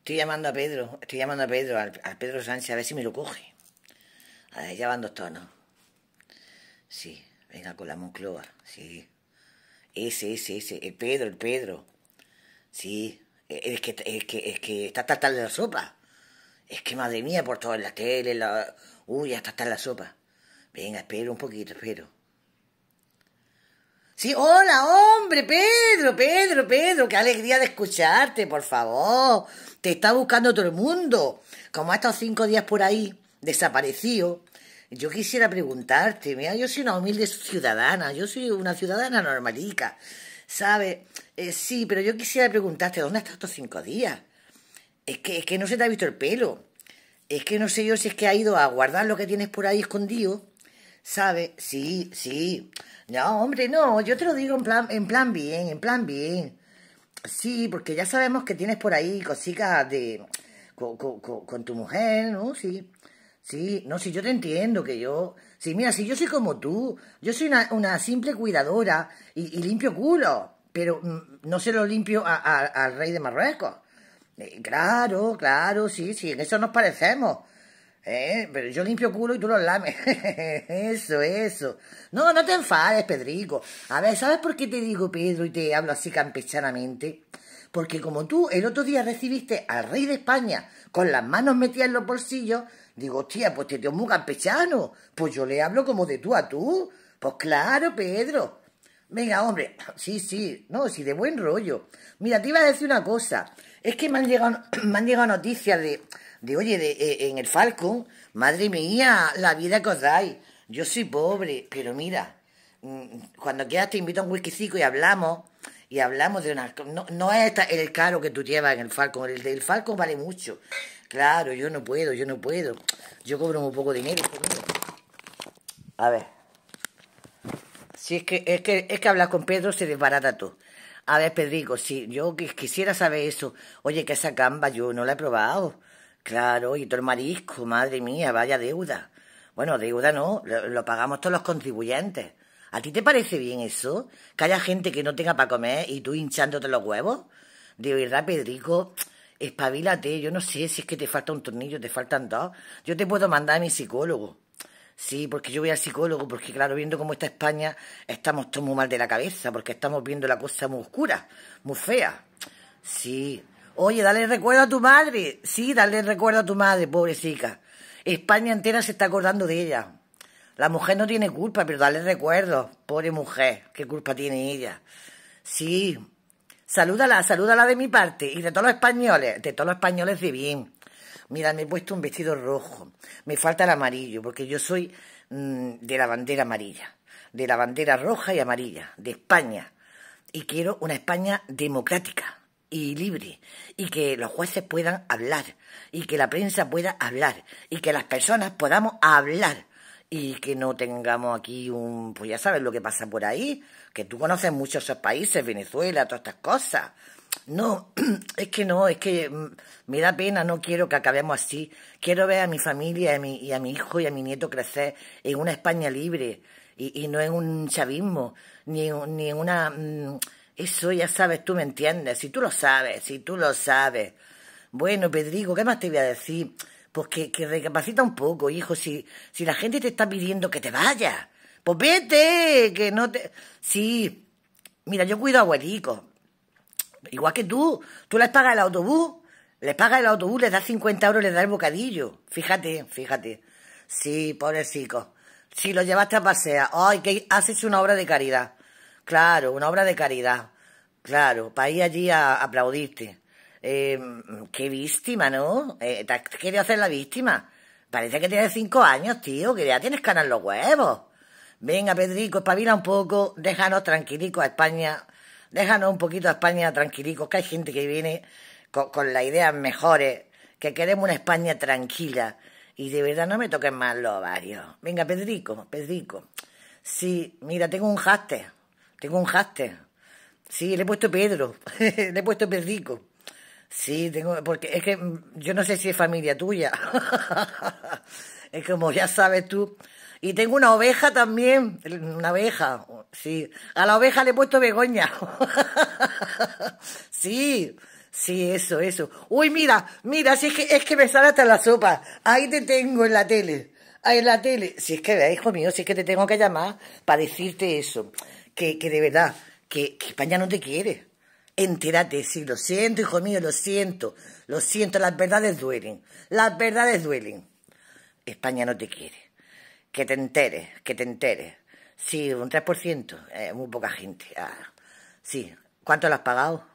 Estoy llamando a Pedro, estoy llamando a Pedro, al, Pedro Sánchez, a ver si me lo coge. A ver, ya van dos tonos. Sí, venga con la Moncloa, sí. Ese, ese, ese, el Pedro, el Pedro. Sí, es que, es que, es que está hasta de la sopa. Es que madre mía, por todo en la tele, la... Uy, hasta está en la sopa. Venga, espero un poquito, espero. Sí, hola, hombre, Pedro, Pedro, Pedro, qué alegría de escucharte, por favor. Te está buscando todo el mundo. Como ha estado cinco días por ahí, desaparecido, yo quisiera preguntarte, mira, yo soy una humilde ciudadana, yo soy una ciudadana normalica, ¿sabes? Eh, sí, pero yo quisiera preguntarte, ¿dónde has estado estos cinco días? Es que, es que no se te ha visto el pelo. Es que no sé yo si es que ha ido a guardar lo que tienes por ahí escondido, ¿sabes? Sí, sí. No, hombre, no, yo te lo digo en plan, en plan bien, en plan bien. Sí, porque ya sabemos que tienes por ahí cositas de... Con, tu mujer, ¿no? Sí. Sí, no, sí, yo te entiendo que yo... Sí, mira, si yo soy como tú, yo soy una, simple cuidadora y, limpio culo, pero mm, no se lo limpio al rey de Marruecos. Eh, claro, claro, sí, sí, en eso nos parecemos. ¿Eh? Pero yo limpio culo y tú los lames. eso, eso. No, no te enfades, Pedrico. A ver, ¿sabes por qué te digo Pedro y te hablo así campechanamente? Porque como tú el otro día recibiste al rey de España con las manos metidas en los bolsillos, digo, tía, pues te dio muy campechano. Pues yo le hablo como de tú a tú. Pues claro, Pedro. Venga, hombre, sí, sí, no, sí, de buen rollo. Mira, te iba a decir una cosa. Es que me han llegado, me han llegado noticias de de oye, de, eh, en el Falcon, madre mía, la vida que os dais. Yo soy pobre, pero mira, mm, cuando quieras te invito a un whiskycico y hablamos, y hablamos de una... No, no es el caro que tú llevas en el Falcon, el del Falcon vale mucho. Claro, yo no puedo, yo no puedo. Yo cobro muy poco dinero. A ver. Si es que, es que, es que hablar con Pedro se desbarata todo. A ver, Pedrico, si yo quisiera saber eso. Oye, que esa gamba yo no la he probado. Claro, y todo el marisco, madre mía, vaya deuda. Bueno, deuda no, lo, pagamos todos los contribuyentes. ¿A ti te parece bien eso? Que haya gente que no tenga para comer y tú hinchándote los huevos. De verdad, Pedrico, espabilate. Yo no sé si es que te falta un tornillo, te faltan dos. Yo te puedo mandar a mi psicólogo. Sí, porque yo voy al psicólogo, porque claro, viendo cómo está España, estamos todos muy mal de la cabeza, porque estamos viendo la cosa muy oscura, muy fea. Sí, Oye, dale recuerdo a tu madre. Sí, dale recuerdo a tu madre, pobrecita. España entera se está acordando de ella. La mujer no tiene culpa, pero dale recuerdo. Pobre mujer, ¿qué culpa tiene ella? Sí. Salúdala, salúdala de mi parte y de todos los españoles, de todos los españoles de bien. Mira, me he puesto un vestido rojo. Me falta el amarillo, porque yo soy mm, de la bandera amarilla, de la bandera roja y amarilla, de España. Y quiero una España democrática y libre y que los jueces puedan hablar y que la prensa pueda hablar y que las personas podamos hablar y que no tengamos aquí un pues ya sabes lo que pasa por ahí que tú conoces muchos esos países Venezuela todas estas cosas. No es que no es que mm, me da pena no quiero que acabemos así. Quiero ver a mi familia y a mi, y a mi hijo y a mi nieto crecer en una España libre y, y no en un chavismo ni, ni en una mm, eso ya sabes, tú me entiendes, si tú lo sabes, si tú lo sabes. Bueno, Pedrico, ¿qué más te voy a decir? Pues que, que recapacita un poco, hijo, si, si la gente te está pidiendo que te vayas, pues vete, que no te... Sí, mira, yo cuido a abuelico, igual que tú, tú les pagas el autobús, les pagas el autobús, les das 50 euros, les das el bocadillo, fíjate, fíjate. Sí, pobrecito, si lo llevaste a pasear, ay, que haces una obra de caridad. Claro, una obra de caridad. Claro, para ir allí a aplaudirte. Eh, qué víctima, ¿no? Eh, ¿Te has querido hacer la víctima? Parece que tienes cinco años, tío, que ya tienes canas los huevos. Venga, Pedrico, espabila un poco, déjanos tranquilicos a España, déjanos un poquito a España tranquilicos, que hay gente que viene con, con las ideas mejores, que queremos una España tranquila. Y de verdad no me toquen más los ovarios. Venga, Pedrico, Pedrico. Sí, mira, tengo un hashtag tengo un hashtag. Sí, le he puesto Pedro. le he puesto Pedrico. Sí, tengo, porque es que yo no sé si es familia tuya. es como ya sabes tú. Y tengo una oveja también, una oveja, sí. A la oveja le he puesto Begoña. sí, Sí, eso, eso. Uy, mira, mira, si es que, es que me sale hasta la sopa. Ahí te tengo en la tele. Ahí en la tele. Si es que, hijo mío, si es que te tengo que llamar para decirte eso. Que, de verdad, que, España no te quiere. Entérate, sí, lo siento, hijo mío, lo siento. Lo siento, las verdades duelen. Las verdades duelen. España no te quiere. Que te enteres, que te enteres. Sí, un 3%, eh, muy poca gente. Ah, sí, ¿cuánto lo has pagado?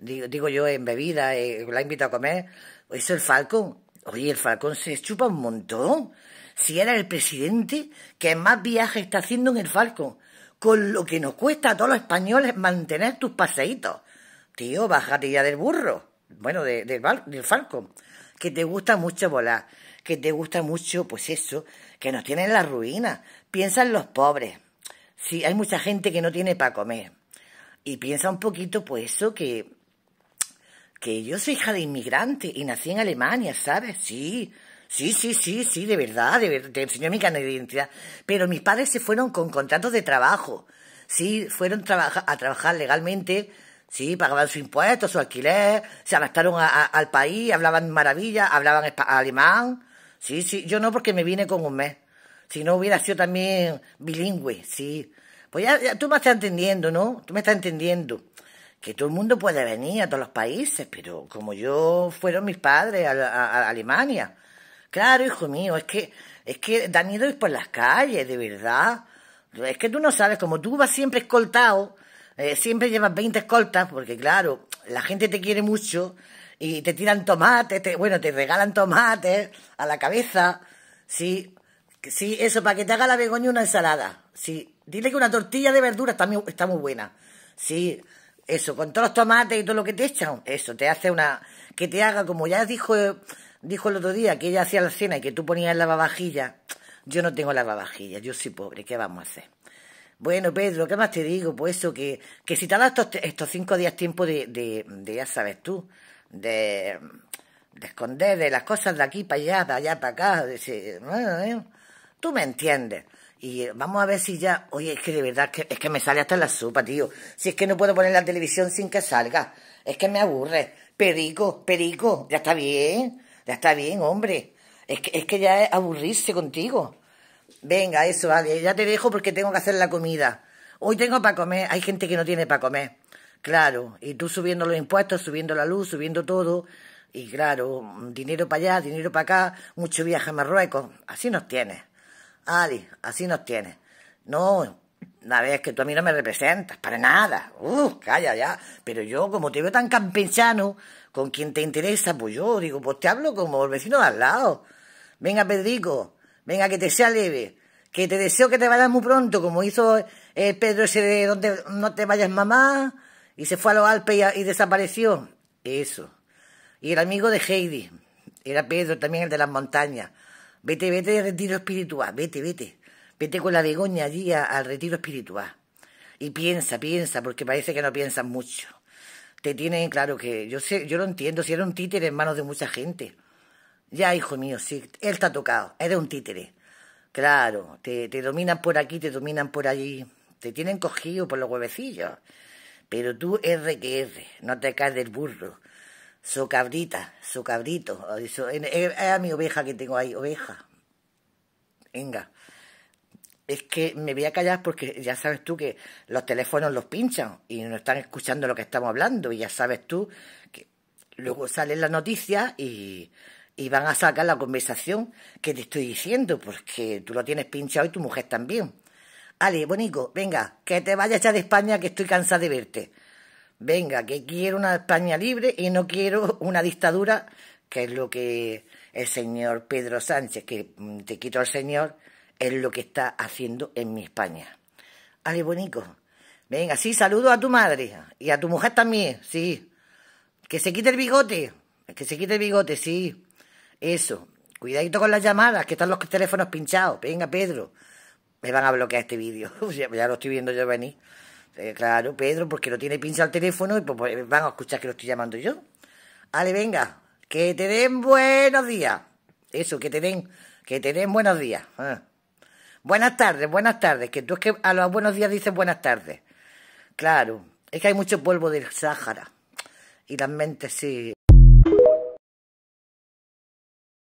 Digo, digo yo, en bebida, eh, la invito a comer. Eso el Falcón. Oye, el Falcón se chupa un montón. Si era el presidente que más viajes está haciendo en el Falcón. Con lo que nos cuesta a todos los españoles mantener tus paseitos. Tío, bájate ya del burro. Bueno, de, del Falcón. Que te gusta mucho volar. Que te gusta mucho, pues eso, que nos tienen la ruina. Piensa en los pobres. Sí, hay mucha gente que no tiene para comer. Y piensa un poquito, pues eso, que, que yo soy hija de inmigrante y nací en Alemania, ¿sabes? Sí, sí, sí, sí, sí, de verdad, de verdad, te enseño mi carnet. Pero mis padres se fueron con contratos de trabajo. Sí, fueron a trabajar legalmente, sí, pagaban su impuesto, su alquiler, se adaptaron al país, hablaban maravilla, hablaban alemán. Sí, sí, yo no porque me vine con un mes. Si no hubiera sido también bilingüe, sí. Pues ya, tú me estás entendiendo, ¿no? Tú me estás entendiendo. Que todo el mundo puede venir a todos los países, pero como yo fueron mis padres a, Alemania. Claro, hijo mío, es que, es que dan ir por las calles, de verdad. Es que tú no sabes, como tú vas siempre escoltado, eh, siempre llevas 20 escoltas, porque claro, la gente te quiere mucho y te tiran tomates, te, bueno, te regalan tomates a la cabeza, sí, Sí, eso, para que te haga la begoña una ensalada. Sí, dile que una tortilla de verduras está muy, está muy buena. Sí, eso, con todos los tomates y todo lo que te echan, eso, te hace una... Que te haga, como ya dijo, dijo el otro día, que ella hacía la cena y que tú ponías la lavavajilla. Yo no tengo lavavajilla, yo soy pobre, ¿qué vamos a hacer? Bueno, Pedro, ¿qué más te digo? Pues eso, que, que si te dado estos, estos cinco días tiempo de, de, de, ya sabes tú, de, de esconder de las cosas de aquí para allá, de allá para acá, de, ¿eh? Tú me entiendes. Y eh, vamos a ver si ya, oye, es que de verdad que, es que me sale hasta la sopa, tío. Si es que no puedo poner la televisión sin que salga. Es que me aburre. Perico, perico, ya está bien. Ya está bien, hombre. Es que, es que ya es aburrirse contigo. Venga, eso, vale. Ya te dejo porque tengo que hacer la comida. Hoy tengo para comer. Hay gente que no tiene para comer. Claro. Y tú subiendo los impuestos, subiendo la luz, subiendo todo. Y claro, dinero para allá, dinero para acá, mucho viaje a Marruecos. Así nos tienes. Ali, así nos tienes. No, la vez que tú a mí no me representas, para nada. Uh, calla ya. Pero yo, como te veo tan campechano, con quien te interesa, pues yo digo, pues te hablo como el vecino de al lado. Venga, Pedrico, venga, que te sea leve. Que te deseo que te vayas muy pronto, como hizo eh, Pedro ese de donde no te vayas mamá, y se fue a los Alpes y, y desapareció. Eso. Y el amigo de Heidi, era Pedro también el de las montañas. Vete, vete de retiro espiritual, vete, vete. Vete con la Begoña allí al retiro espiritual. Y piensa, piensa, porque parece que no piensas mucho. Te tienen claro que yo sé, yo lo entiendo, si era un títere en manos de mucha gente. Ya, hijo mío, sí, él está tocado, eres un títere. Claro, te, te dominan por aquí, te dominan por allí, te tienen cogido por los huevecillos. Pero tú R que R, no te caes del burro su cabrita, su cabrito. Es a mi oveja que tengo ahí, oveja. Venga. Es que me voy a callar porque ya sabes tú que los teléfonos los pinchan y no están escuchando lo que estamos hablando. Y ya sabes tú que luego salen las noticias y, y van a sacar la conversación que te estoy diciendo, porque tú lo tienes pinchado y tu mujer también. Ale, bonico, venga, que te vayas ya de España que estoy cansada de verte. Venga, que quiero una España libre y no quiero una dictadura, que es lo que el señor Pedro Sánchez, que te quito al señor, es lo que está haciendo en mi España. Ale, bonico. Venga, sí, saludo a tu madre y a tu mujer también, sí. Que se quite el bigote, que se quite el bigote, sí. Eso. Cuidadito con las llamadas, que están los teléfonos pinchados. Venga, Pedro. Me van a bloquear este vídeo. ya lo estoy viendo yo venir. Eh, claro, Pedro, porque lo tiene pinza al teléfono y pues, pues, van a escuchar que lo estoy llamando yo. Ale, venga, que te den buenos días. Eso, que te den, que te den buenos días. Ah. Buenas tardes, buenas tardes, que tú es que a los buenos días dices buenas tardes. Claro, es que hay mucho polvo del Sáhara. y las mentes sí